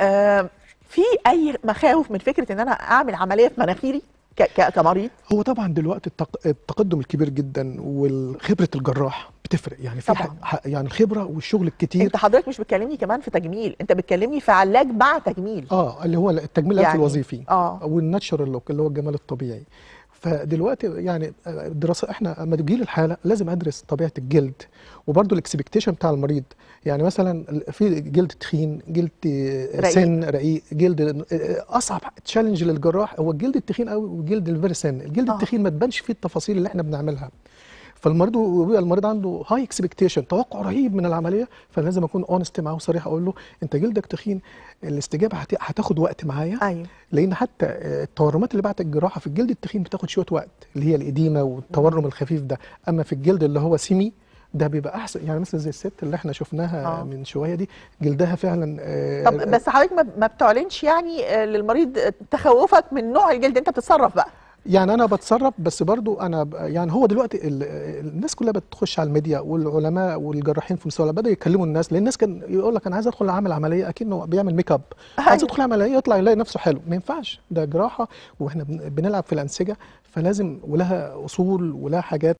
آه في أي مخاوف من فكرة إن أنا أعمل عملية في مناخيري كمريض؟ هو طبعا دلوقتي التق... التقدم الكبير جدا وخبره الجراح بتفرق. يعني في طبعاً. ح... يعني الخبره والشغل الكتير. أنت حضرتك مش بتكلمني كمان في تجميل. أنت بتكلمني في علاج مع تجميل. آه اللي هو التجميل يعني الوظيفي آه. والناتشرال لوك اللي هو الجمال الطبيعي. فدلوقتي يعني الدراسه إحنا لما تجي لي الحالة لازم أدرس طبيعة الجلد وبرده ال expectation بتاع المريض يعني مثلا في جلد تخين جلد رقيق. thin رقيق جلد أصعب challenge للجراح هو الجلد التخين قوي والجلد ال very thin الجلد آه. التخين ما تبانش فيه التفاصيل اللي إحنا بنعملها فالمريض وبيبقى المريض عنده high expectation توقع رهيب من العملية فلازم أكون honest معاه وصريح أقول له أنت جلدك تخين الاستجابة هت- هتاخد وقت معايا. أيوه. لأن حتى التورمات اللي بعد الجراحه في الجلد التخين بتاخد شوية وقت اللي هي ال edema والتورم الخفيف ده. أما في الجلد اللي هو سيمي ده بيبقى أحسن. يعني مثلا زي الست اللي إحنا شفناها آه. من شوية دي جلدها فعلا آه، طب بس حضرتك ما- ما بتعلنش يعني آه، للمريض تخوفك من نوع الجلد أنت بتتصرف بقى. يعني أنا بتصرف بس برضو أنا يعني هو دلوقتي ال- الناس كلها بتخش على الميديا والعلماء والجراحين في المستقبل بدأوا يكلموا الناس لأن الناس كان يقول لك أنا عايز أدخل أعمل عملية اكنه بيعمل ميك اب عايز أيوة. يدخل عملية يطلع يلاقي نفسه حلو. ما ينفعش. ده جراحة وإحنا بن- بنلعب في الأنسجة فلازم ولها أصول ولها حاجات.